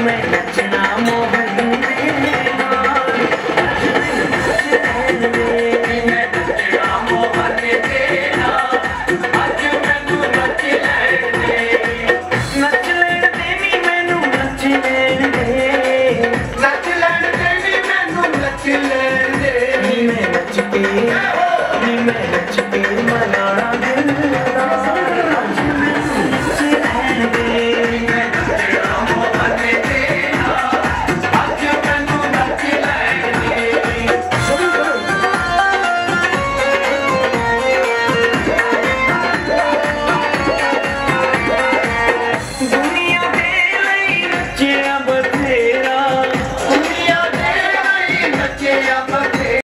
I'm ready moment, nothing.